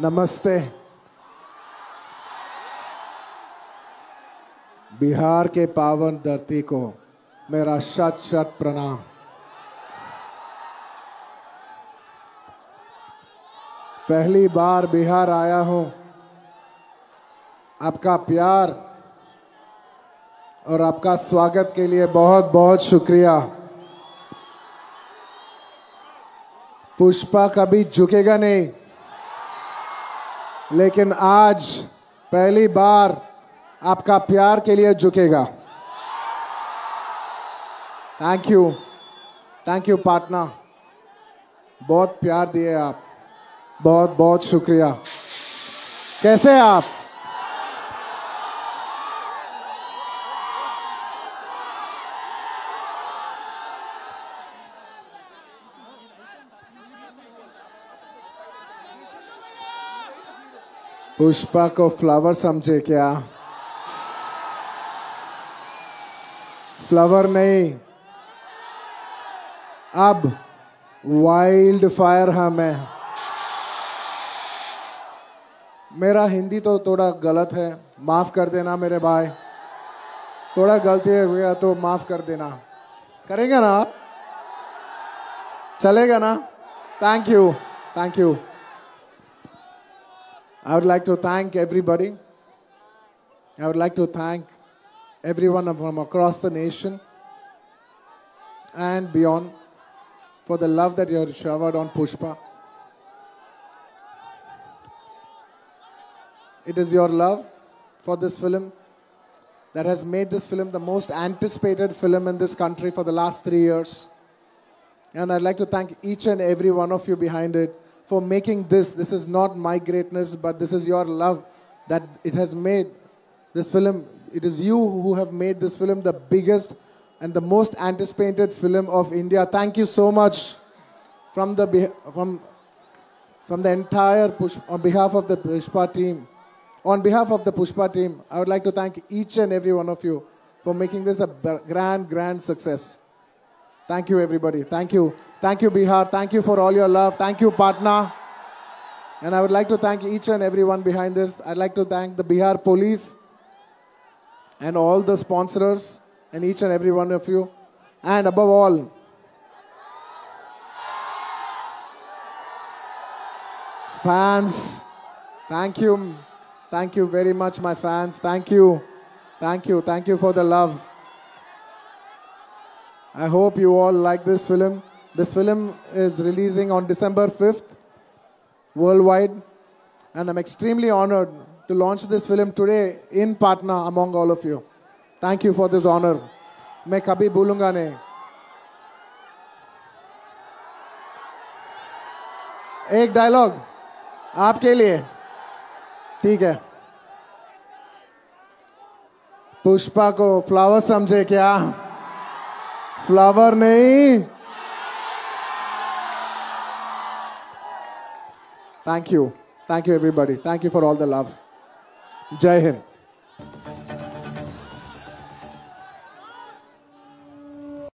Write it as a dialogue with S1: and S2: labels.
S1: नमस्ते। बिहार के पावन धरती को मेरा शत शत प्रणाम। पहली बार बिहार आया हूँ। आपका प्यार और आपका स्वागत के लिए बहुत बहुत शुक्रिया। पुष्पा कभी झुकेगा नहीं। लेकिन आज पहली बार आपका प्यार के लिए झुकेगा। Thank you thank you partner बहुत प्यार दिए आप। बहुत बहुत शुक्रिया। कैसे आप? पुष्पा को फ्लावर समझे क्या? फ्लावर नहीं। अब वाइल्ड फायर हम मैं। मेरा हिंदी तो थोड़ा गलत है। माफ़ कर देना मेरे भाई। थोड़ा गलती हुआ तो माफ़ कर देना। करेंगे ना आप? चलेगा ना? Thank you thank you I would like to thank everybody. I would like to thank everyone from across the nation and beyond for the love that you have showered on Pushpa. It is your love for this film that has made this film the most anticipated film in this country for the last three years. And I'd like to thank each and every one of you behind it for making this. This is not my greatness, but this is your love that it has made this film. It is you who have made this film the biggest and the most anticipated film of India. Thank you so much from the from from the entire push on behalf of the Pushpa team. On behalf of the Pushpa team, I would like to thank each and every one of you for making this a grand, grand success. Thank you, everybody. Thank you. Thank you, Bihar. Thank you for all your love. Thank you, Patna. And I would like to thank each and everyone behind this. I'd like to thank the Bihar police and all the sponsors and each and every one of you. And above all, fans, thank you. Thank you very much, my fans. Thank you. Thank you. Thank you for the love. I hope you all like this film. This film is releasing on December 5th worldwide, and I'm extremely honored to launch this film today in Patna among all of you. Thank you for this honor. मैं कभी भूलूँगा नहीं एक dialogue आपके लिए ठीक है पुष्पा को flower समझे क्या फ्लावर नहीं Thank you. Thank you, everybody. Thank you for all the love. Jai Hind.